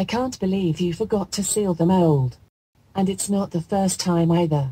I can't believe you forgot to seal the mold. And it's not the first time either.